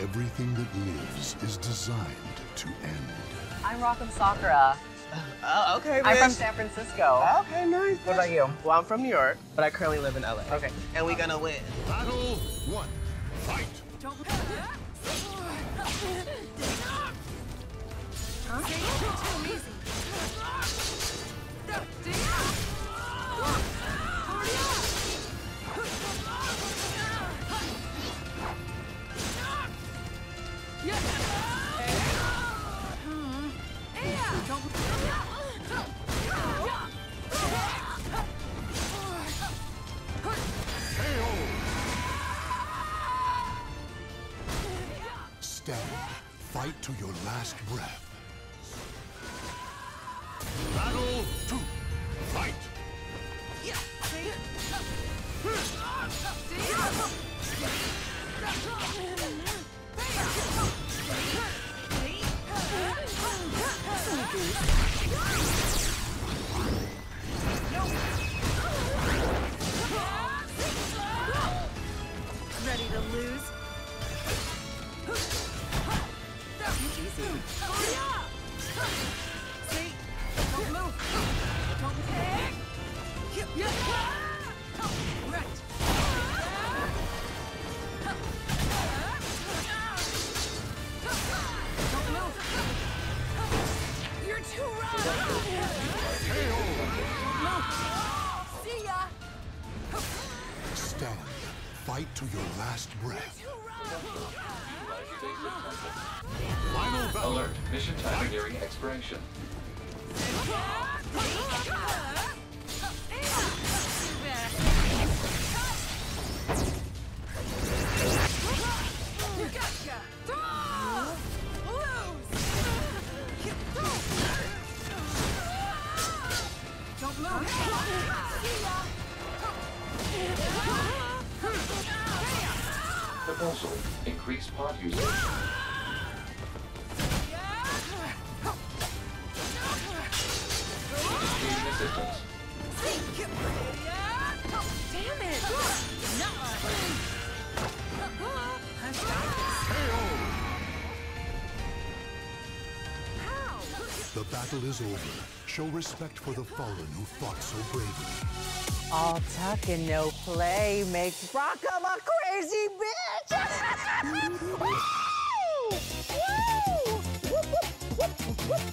Everything that lives is designed to end. I'm Rock M. Sakura. Uh. Oh, okay, I'm from. San Francisco. Okay, nice. What about you? Well, I'm from New York, but I currently live in LA. Okay. And we're gonna win. Battle one. Fight. Stand. Fight to your last breath. Battle two. Fight. Ready to lose? Easy. See? Don't move. Don't move. Right. Don't move. You're too rough. See ya. Stand. Fight to your last breath. Final battle. Alert. Mission time nearing expiration. Proposal. Increase pod usage. Initiating assistance. Damn it! I've got this. The battle is over. Show respect for the fallen who fought so bravely. All tuck and no play makes Rock'em a crazy bitch.